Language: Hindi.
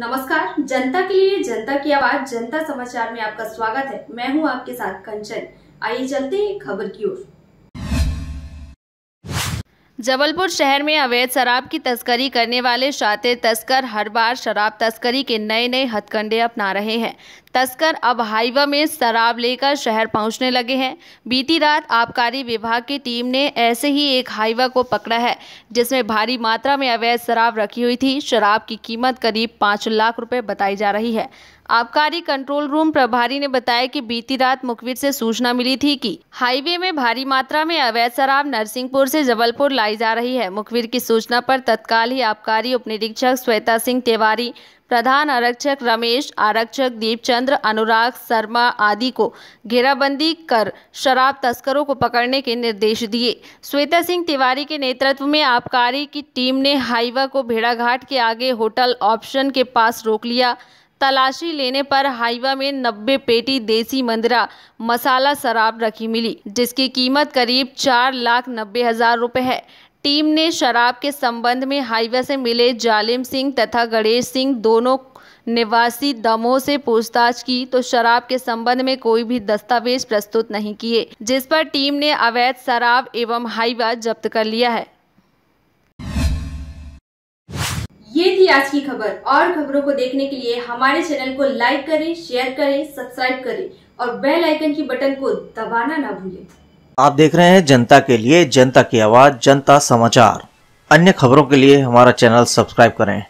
नमस्कार, जनता के लिए जनता की आवाज़, जनता समाचार में आपका स्वागत है। मैं हूँ आपके साथ कंचन। आइए चलते हैं खबर की ओर। जबलपुर शहर में अवैध शराब की तस्करी करने वाले शातिर तस्कर हर बार शराब तस्करी के नए नए हथकंडे अपना रहे हैं। तस्कर अब हाईवा में शराब लेकर शहर पहुँचने लगे हैं। बीती रात आबकारी विभाग की टीम ने ऐसे ही एक हाईवा को पकड़ा है, जिसमें भारी मात्रा में अवैध शराब रखी हुई थी। शराब की कीमत करीब पाँच लाख रुपए बताई जा रही है। आबकारी कंट्रोल रूम प्रभारी ने बताया कि बीती रात मुखबिर से सूचना मिली थी कि हाईवे में भारी मात्रा में अवैध शराब नरसिंहपुर से जबलपुर लाई जा रही है। मुखबिर की सूचना पर तत्काल ही आबकारी उप निरीक्षक श्वेता सिंह तिवारी प्रधान आरक्षक रमेश, आरक्षक दीपचंद्र, अनुराग शर्मा आदि को घेराबंदी कर शराब तस्करों को पकड़ने के निर्देश दिए। श्वेता सिंह तिवारी के नेतृत्व में आबकारी की टीम ने हाईवा को भेड़ाघाट के आगे होटल ऑप्शन के पास रोक लिया। तलाशी लेने पर हाईवा में 90 पेटी देसी मंदिरा मसाला शराब रखी मिली, जिसकी कीमत करीब चार लाख नब्बे हज़ार रुपए है। टीम ने शराब के संबंध में हाईवे से मिले जालिम सिंह तथा गणेश सिंह दोनों निवासी दमोह से पूछताछ की तो शराब के संबंध में कोई भी दस्तावेज़ प्रस्तुत नहीं किए, जिस पर टीम ने अवैध शराब एवं हाईवा जब्त कर लिया है। ये थी आज की खबर। और खबरों को देखने के लिए हमारे चैनल को लाइक करें, शेयर करें, सब्सक्राइब करें और बेल आइकन की बटन को दबाना ना भूलें। आप देख रहे हैं जनता के लिए जनता की आवाज़, जनता समाचार। अन्य खबरों के लिए हमारा चैनल सब्सक्राइब करें।